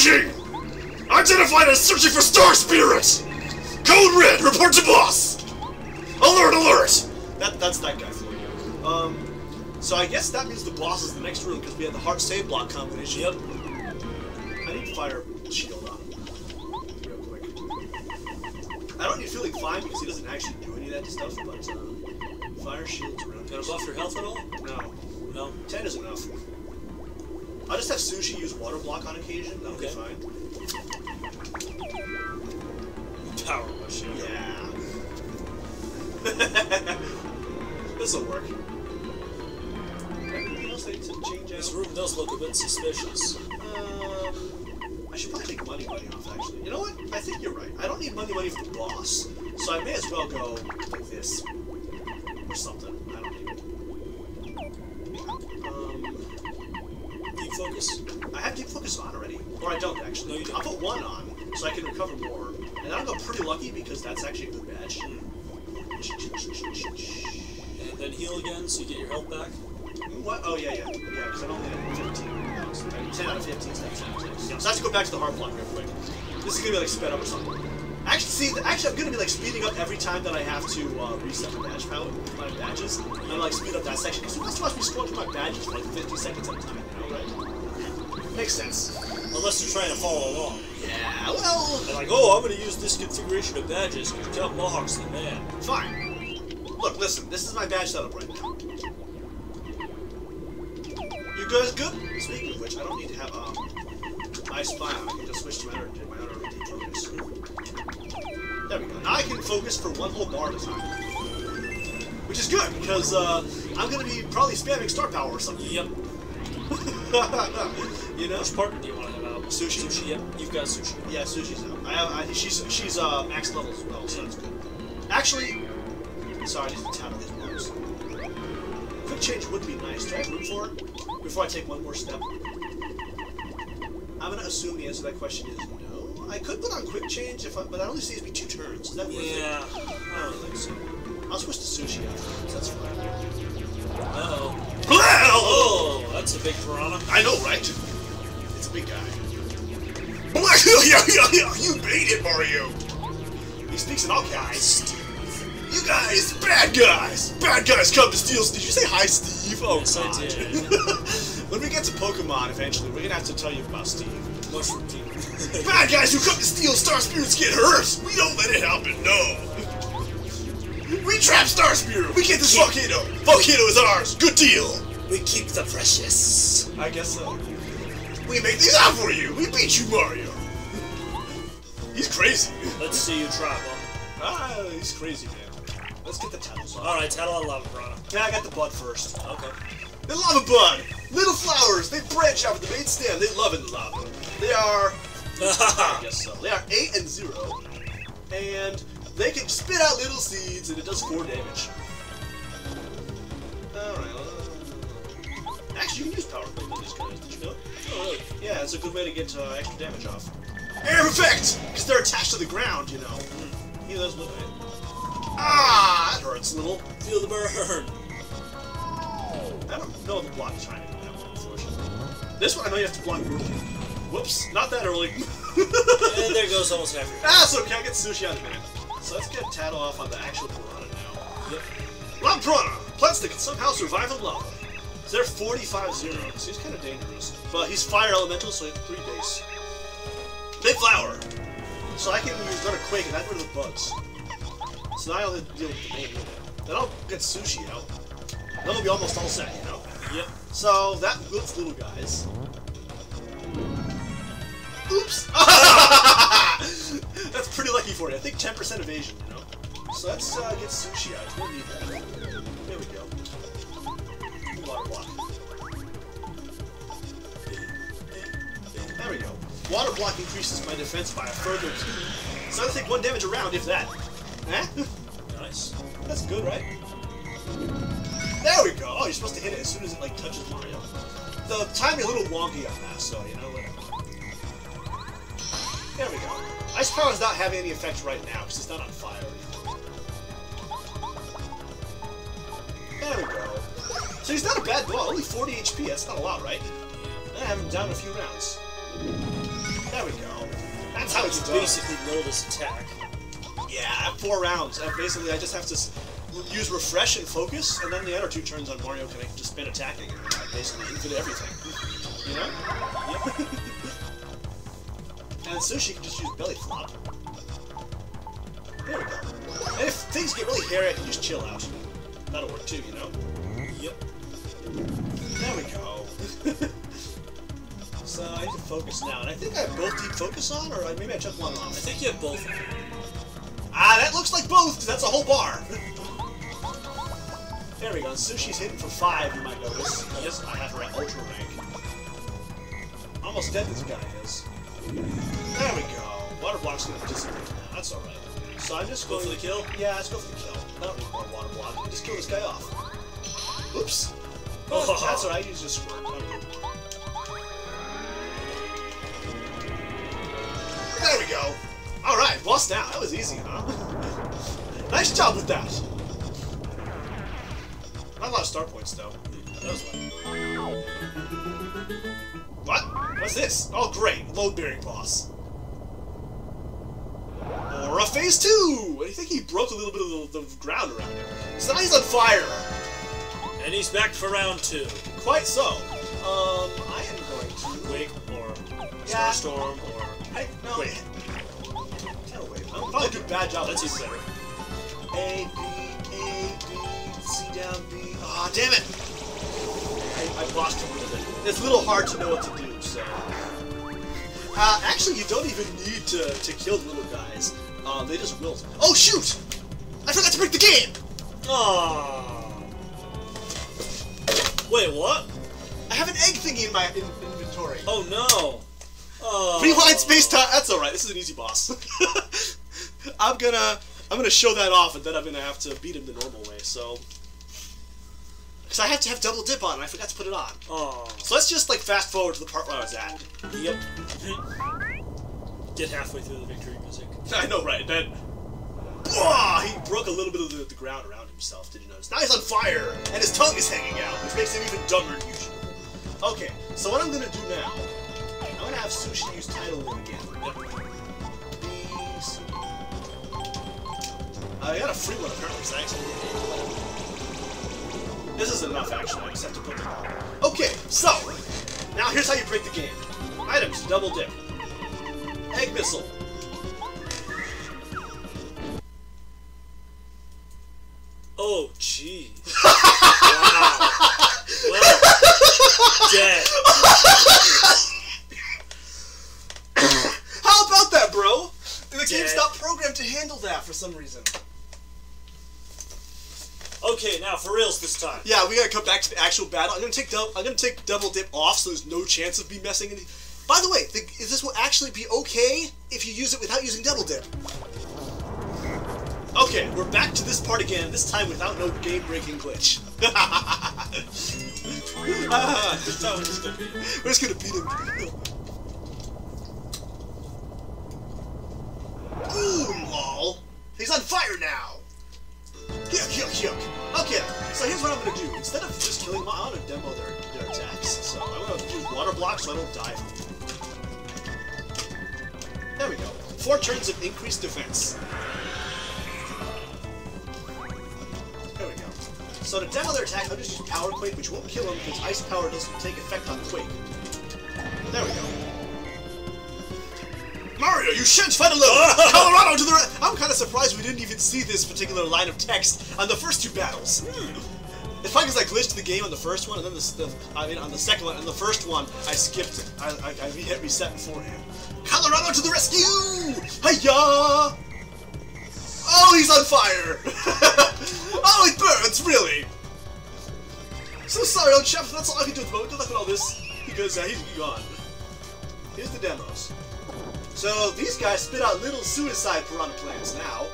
approaching! Identified as searching for Star Spirits! Code Red, report to boss! Alert, alert! That, that's that guy for you. Um, so I guess that means the boss is the next room because we had the heart save block combination. Yep. I need fire shield on. Real quick. I don't need feeling fine because he doesn't actually do any of that stuff, but uh, fire shield's around. Gotta buff your health at all? No. No. 10 is enough. I'll just have Sushie use water block on occasion. That'll Okay. be fine. Power rush. Yeah. This'll work. Anything else need to change This room does look a bit suspicious. Um, I should probably take money money off actually. You know what? I think you're right. I don't need money money for the boss, so I may as well go like this or something. I don't need it. Um, Deep focus? I have deep focus on already, or I don't actually. No, you don't. I'll put one on so I can recover more, and I'll go pretty lucky because that's actually a good badge. And then heal again so you get your health back. What? Oh yeah, yeah, yeah. Because I'm only at 15. That was- uh, 10 out of 15. So, 10 out of 10. So I have to go back to the hard block real quick. This is gonna be like sped up or something. Actually, see, actually, I'm gonna be like speeding up every time that I have to uh, reset my badge power, my badges. I'm gonna like speed up that section because who wants to watch me scroll through my badges for like 50 seconds at a time? You know, right? Makes sense. Unless you're trying to follow along. Yeah. Well, They're like, oh, I'm gonna use this configuration of badges because Count Mohawk's the man. fine. Look, listen. This is my badge setup right now. You guys good? Speaking of which, I don't need to have um, I spy on. I can just switch to my other, my other focus. There we go. Now I can focus for one whole bar at a time. Which is good, because uh, I'm going to be probably spamming star power or something. Yep. you know? Which partner do you want to have out? Sushie. Sushie, yep. You've got Sushie. Yeah, Sushie's out. I, I, she's she's uh, max level as well, so that's good. Actually, sorry, I need to tap these blocks. Quick change would be nice. Do I have room for it? Before I take one more step? I'm gonna assume the answer to that question is no. I could put on quick change, if I, but I only see it be two turns. Is that worth it? Yeah. I don't think so. I'll switch to Sushie afterwards. That's fine. Uh-oh. Well, Oh, that's a big piranha. I know, right? Big guy. You made it, Mario. He speaks in all caps. You guys, bad guys! Bad guys come to steal. Did you say hi, Steve? Oh, Yes, I did. when we get to Pokemon eventually, we're gonna have to tell you about Steve. Mushroom team. Bad guys who come to steal Star Spirits get hurt! We don't let it happen, no! We trap Star Spirit! We get this volcano! Volcano is ours! Good deal! we keep the precious. I guess so. We make these out for you! We beat you, Mario! He's crazy. Let's see you try, Bum. Ah, he's crazy, man. Let's get the titles on. Alright, Tattle Lava Piranha. Yeah, I got the bud first. Okay. The lava bud! Little flowers! They branch out of the main stem. They love in the lava. They are I guess so. They are 8 and 0. And they can spit out little seeds, and it does 4 damage. Alright, Actually, you can use Power Yeah, it's a good way to get uh, extra damage off. Air effect! Because they're attached to the ground, you know. He does look it. Ah! That hurts a little. Feel the burn. I don't know the block is trying to do that one, unfortunately. This one, I know you have to block early. Whoops, not that early. And there goes almost half your Ah, so okay, I'll get Sushie out in a minute. So let's get Tattle off on the actual piranha now. Yep. Lava piranha! Plants that can somehow survive in lava. They're 45-0, so he's kind of dangerous. But he's fire elemental, so he has 3 base. Big flower! So I can use run a quake and I've rid of the bugs. So now I only deal with the main unit. Then I'll get Sushie out. Then we'll be almost all set, you know? Yep. So that looks little guys. Oops! That's pretty lucky for you. I think 10% evasion, you know? So let's uh, get Sushie out. We'll need that. There we go. There we go. Water block increases my defense by a further 2. So I take 1 damage a round, if that. Eh? Nice. That's good, right? There we go. Oh, you're supposed to hit it as soon as it like touches Mario. The timing a little wonky on that, so you know. Whatever. There we go. Ice Power is not having any effect right now because it's not on fire. There we go. So he's not a bad ball. Only 40 HP. That's not a lot, right? I have him down a few rounds. There we go. That's how it's basically know this attack. Yeah, four rounds. And basically, I just have to s- use refresh and focus, and then the other two turns on Mario can just spin attacking, and I basically infinite everything. You know? and Sushie can just use belly flop. There we go. And if things get really hairy, I can just chill out. That'll work too, you know? Mm-hmm. Yep. There we go. so I need to focus now, and I think I have both deep focus on, or maybe I took one off. I think you have both. Ah, that looks like both, because that's a whole bar. there we go. Sushie's hitting for five, you might notice. Yes, I have her at ultra rank. Almost dead this guy is. There we go. Water block's gonna dissipate now. That's alright. So I'm just Go going for the kill? Yeah, let's go for the kill. I don't need more water block. Just kill this guy off. Oops. Oh, oh. That's oh. alright, he's just squirt. I'm. There we go. Alright, boss down. That was easy, huh? nice job with that. Not a lot of star points, though. That was. What? What's this? Oh, great. Load-bearing boss. Or a phase two! I think he broke a little bit of the, the ground around him. So now he's on fire. And he's back for round two. Quite so. Um, I am going to... Quake or Yeah. Starstorm or I, no, Wait. Tell wait. I'll probably do a bad job. That's with even this. better. A, B, A, B, C down, B. Ah, damn it! I, I lost a little bit. It's a little hard to know what to do, so. Uh, actually, you don't even need to, to kill the little guys. Uh, they just wilt. Oh, shoot! I forgot to break the game! Aww. Wait, what? I have an egg thingy in my in, inventory. Oh no. Oh. Rewind space time. That's all right. This is an easy boss. I'm gonna I'm gonna show that off, and then I'm gonna have to beat him the normal way. So, because I have to have double dip on, and I forgot to put it on. Oh. So let's just like fast forward to the part where I was at. Yep. Get halfway through the victory music. I know, right? Then, Wah! he broke a little bit of the, the ground around Did you notice? Now he's on fire, and his tongue is hanging out, which makes him even dumber than usual. Okay, so what I'm gonna do now, I'm gonna have Sushie use Tidal Win again. Uh, I got a free one apparently, I actually This is enough actually, I just have to put them on. Okay, so now here's how you break the game. Items, double dip. Egg missile. Programmed that for some reason. Okay, now for reals this time. Yeah, we gotta come back to the actual battle. I'm gonna take dou- I'm gonna take double dip off, so there's no chance of me messing any. By the way, the, is this will actually be okay if you use it without using double dip? Okay, we're back to this part again. This time without no game-breaking glitch. Ah, That's how it's gonna be. we're just gonna beat him. Boom, lol. He's on fire now. Yuck, yuck, yuck. Okay, so here's what I'm gonna do. Instead of just killing them, I want to demo their, their attacks. So I'm gonna use water blocks so I don't die. There we go. Four turns of increased defense. There we go. So to demo their attack, I'll just use Power Quake, which won't kill them because Ice Power doesn't take effect on Quake. There we go. You shan't fight alone! Kolorado to the re- I'm kind of surprised we didn't even see this particular line of text on the first two battles. It's probably because I glitched the game on the first one, and then the, the I mean on the second one, and the first one I skipped it. I, I, I hit reset beforehand. Kolorado to the rescue! Hiya! Oh, he's on fire! oh, it burns, really! So sorry, old chef, that's all I can do at the moment. Good luck with all this, because uh, he's gone. Here's the demos. So these guys spit out little suicide piranha plants now.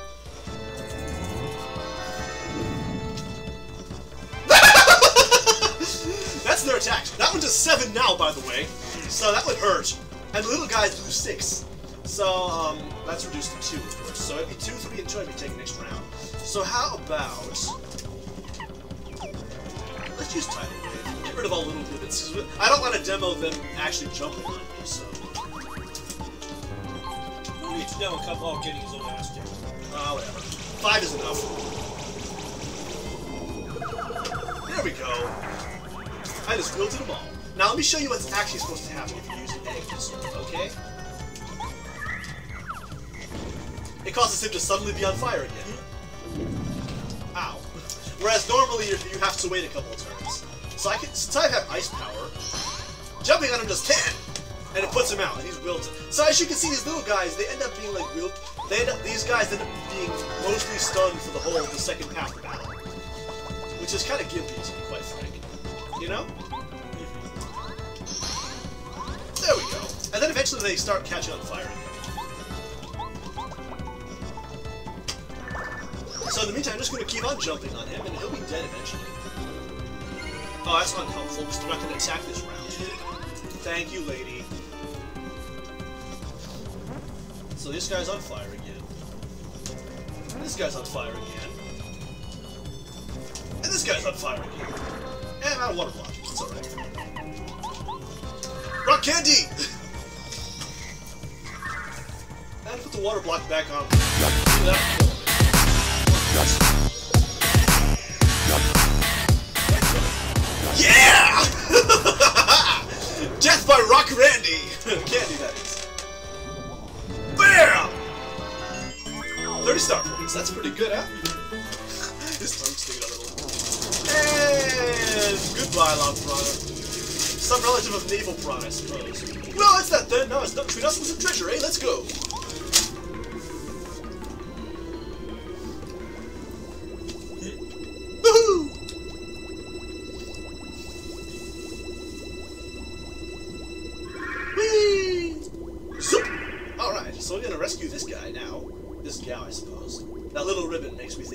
That's their attack. That one does seven now, by the way. So that would hurt. And the little guys do six. So um, that's reduced to two, of course. So it'd be two, three, and two. I'd be taking next round. So how about let's use. Get rid of all little limits. I don't want to demo them actually jumping on me. So slowed you down with Count Mohawk getting his own ass kicked. Ah, whatever. Five is enough. There we go. I just wielded them all. Now let me show you what's actually supposed to happen if you use an egg pistol, okay? It causes him to suddenly be on fire again. Ow. Whereas normally you you have to wait a couple of turns. So I can, since I have ice power, jumping on him does 10, and it puts him out, and he's wilted. So as you can see, these little guys, they end up being like wilt. They end up, these guys end up being mostly stunned for the whole of the second half of the battle, which is kind of gimpy, to be quite frank. You know? There we go. And then eventually they start catching on fire. So in the meantime, I'm just going to keep on jumping on him, and he'll be dead eventually. Oh, that's unhelpful, because they're not going to attack this round. Thank you, lady. So this guy's on fire again. And this guy's on fire again. And this guy's on fire again. And I water block. It's alright. Rock candy! and put the water block back on. Yeah! Death by Rock Randy! Candy, that is. Bam! 30 star points. That's pretty good, huh? His tongue's sticking a little. And goodbye, Piranha. Some relative of Naval Piranha, I suppose. Well, it's that then. Now it's done. Treat us with some treasure, eh? Let's go.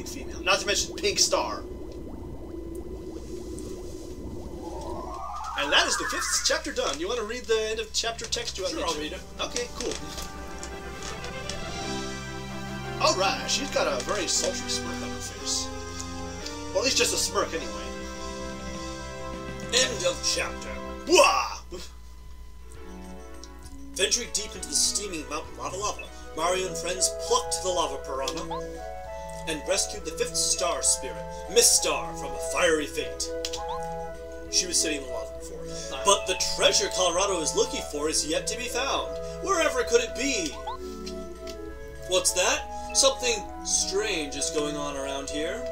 Ribbon makes me think female. Not to mention Pink Star. And that is the fifth chapter done. You want to read the end of chapter text? You want Sure, I'll to? read it. Okay, cool. Alright, she's got a very sultry smirk on her face. Or at least just a smirk, anyway. End of chapter. Wah! Venturing deep into the steaming mountain lava lava, Mario and friends plucked the lava piranha and rescued the fifth star spirit, Misstar, from a fiery fate. She was sitting in the lava before. But the treasure Kolorado is looking for is yet to be found. Wherever could it be? What's that? Something strange is going on around here.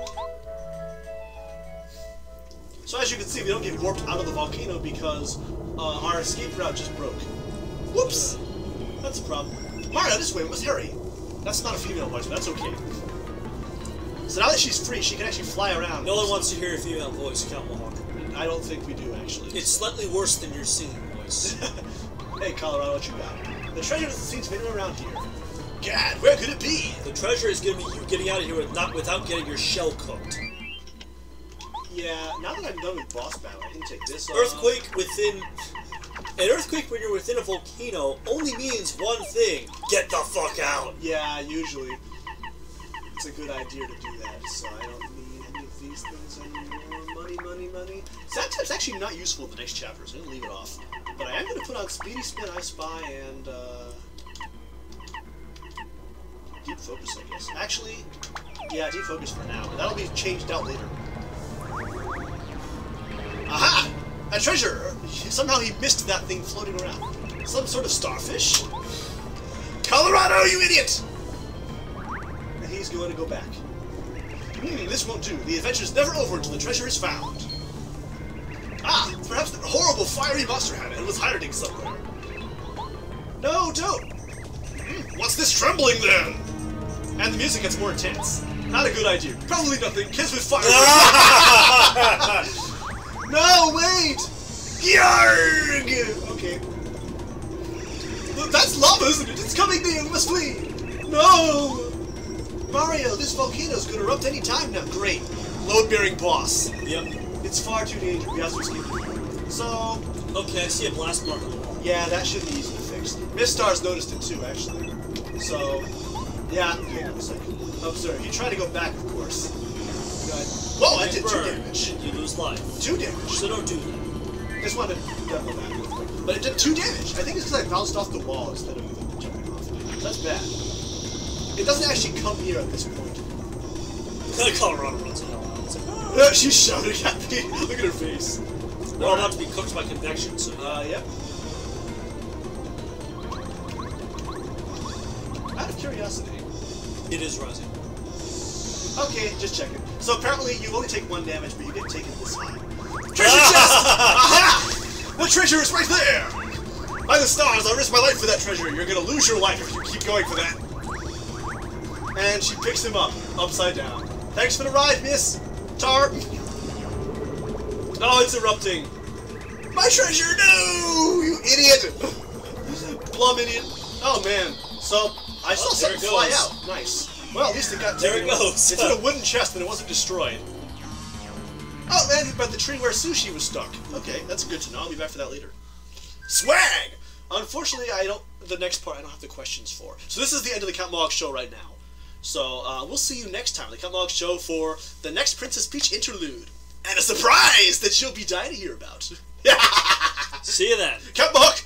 So as you can see, we don't get warped out of the volcano because uh, our escape route just broke. Whoops! That's a problem. Mario, this way, we must hurry. That's not a female voice, but that's okay. So now that she's free, she can actually fly around. No one wants to hear a female voice, Count Mohawk. I don't think we do, actually. It's slightly worse than your singing voice. hey, Kolorado, what you got? The treasure to be anywhere around here. Gad, where could it be? The treasure is gonna be you getting out of here with not without getting your shell cooked. Yeah, now that I'm done with boss battle, I can take this off. Earthquake within an earthquake when you're within a volcano only means one thing: get the fuck out. Yeah, usually. It's a good idea to do that, so I don't need any of these things anymore. Money, money, money. So actually not useful in the next chapter, so I'm gonna leave it off. But I am gonna put on Speedy Spin, I Spy, and, uh... Deep Focus, I guess. Actually, yeah, Deep Focus for now. That'll be changed out later. Aha! A treasure! Somehow he missed that thing floating around. Some sort of starfish? Kolorado, you idiot! He's going to go back. Hmm, this won't do. The adventure's never over until the treasure is found. Ah, perhaps the horrible fiery monster had it and was hiding somewhere. No, don't! Hmm, what's this trembling then? And the music gets more intense. Not a good idea. Probably nothing. Kids with fire. no, wait! Yarg! Okay. Look, that's lava, isn't it? It's coming near. We must flee. No! Mario, this volcano's gonna erupt any time now. Great. Load-bearing boss. Yep. It's far too dangerous. We to. So, Okay, I see a blast mark on the wall. yeah, that should be easily fixed. Misstar's noticed it too, actually. So, yeah, hang on a second. Observe. You try to go back, of course. Good. Whoa, I did two Burn, damage. You lose life. Two damage. So don't do that. I Just wanted to double that. But it did two damage. I think it's because I bounced off the wall instead of jumping off. That's bad. It doesn't actually come here at this point. The Kolorado runs out. Like, "Ah." She's shouting at me. Look at her face. We're all about to be cooked by convection, so Uh, yep. Out of curiosity. it is rising. Okay, just checking. So apparently you only take one damage, but you get taken this high. Treasure chest! Aha! The treasure is right there! By the stars, I'll risk my life for that treasure. You're gonna lose your life if you keep going for that. And she picks him up, upside down. Thanks for the ride, miss! Tar! Oh, it's erupting. My treasure, no! You idiot! Plum idiot. Oh, man. So, I saw Oh, something fly out. Nice. Well, at least it got There it goes. It's in a wooden chest and it wasn't destroyed. Oh, man, but the tree where Sushie was stuck. Okay, that's good to know. I'll be back for that later. Swag! Unfortunately, I don't. The next part I don't have the questions for. So this is the end of the Count Mohawk show right now. So uh, we'll see you next time on the Count Mohawk show for the next Princess Peach interlude and a surprise that you'll be dying to hear about. See you then. Count Mohawk